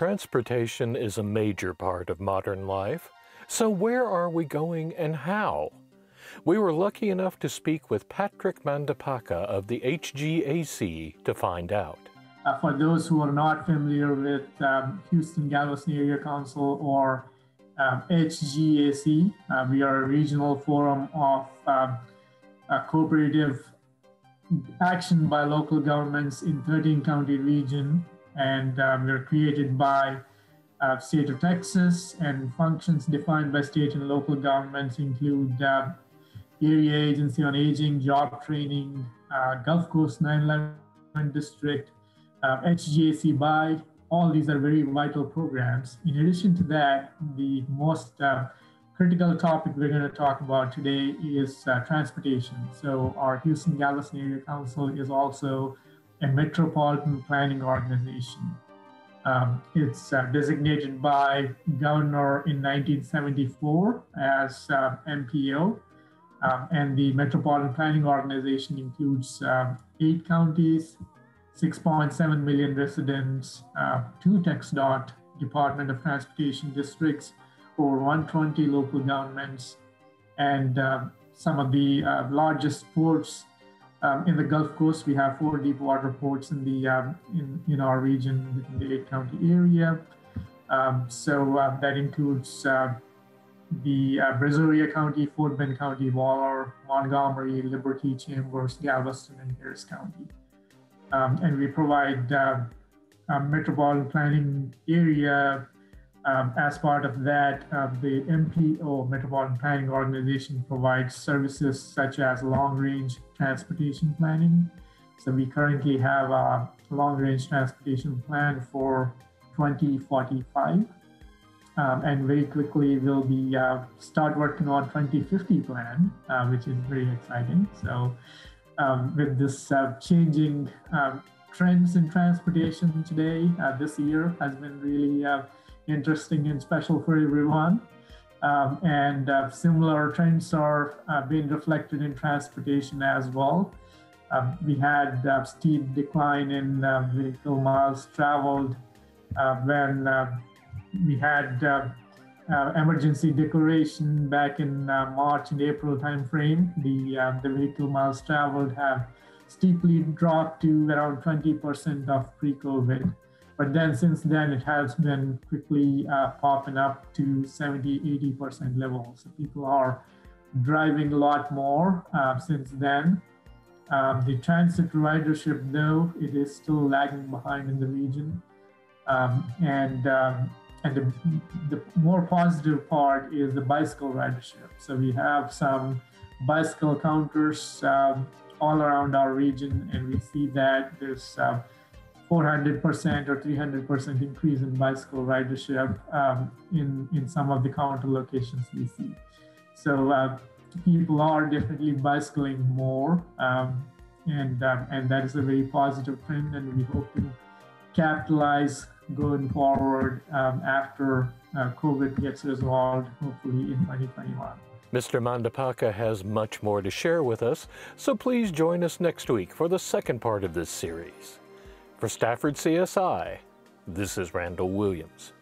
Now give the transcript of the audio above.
Transportation is a major part of modern life. So, where are we going and how? We were lucky enough to speak with Patrick Mandapaka of the HGAC to find out. Uh, for those who are not familiar with um, Houston Galveston Area Council or um, HGAC, uh, we are a regional forum of um, cooperative action by local governments in 13 county region and um, were created by uh, state of Texas and functions defined by state and local governments include uh, Area Agency on Aging, Job Training, uh, Gulf Coast 911 District, uh, HGAC by, all these are very vital programs. In addition to that, the most uh, critical topic we're going to talk about today is uh, transportation. So our Houston Galveston Area Council is also a metropolitan planning organization. Um, it's uh, designated by governor in 1974 as uh, MPO. Um, and the Metropolitan Planning Organization includes uh, eight counties, 6.7 million residents, uh, two TxDOT Department of Transportation districts, over 120 local governments, and uh, some of the uh, largest ports um, in the Gulf Coast, we have four deep water ports in the um, in, in our region within the eight county area. Um, so uh, that includes uh, the uh, Brazoria County, Fort Bend County, Waller, Montgomery, Liberty, Chambers, Galveston, and Harris County. Um, and we provide uh, metropolitan planning area um, as part of that, uh, the MPO, Metropolitan Planning Organization, provides services such as long range transportation planning. So we currently have a long range transportation plan for 2045. Um, and very quickly we'll be uh, start working on 2050 plan, uh, which is very exciting. So um, with this uh, changing um, trends in transportation today, uh, this year has been really uh, interesting and special for everyone. Um, and uh, similar trends are uh, being reflected in transportation as well. Um, we had a steep decline in uh, vehicle miles traveled uh, when uh, we had uh, emergency declaration back in March and April timeframe. The, the vehicle miles traveled have steeply dropped to around 20% of pre-COVID. But then since then, it has been quickly uh, popping up to 70, 80% levels. So people are driving a lot more uh, since then. Um, the transit ridership, though, it is still lagging behind in the region. Um, and um, and the, the more positive part is the bicycle ridership. So we have some bicycle counters um, all around our region, and we see that there's uh, 400% or 300% increase in bicycle ridership um, in, in some of the counter locations we see. So uh, people are definitely bicycling more, um, and, um, and that is a very positive trend, and we hope to capitalize going forward um, after uh, COVID gets resolved, hopefully in 2021. Mr. Mandapaka has much more to share with us, so please join us next week for the second part of this series. For Stafford CSI, this is Randall Williams.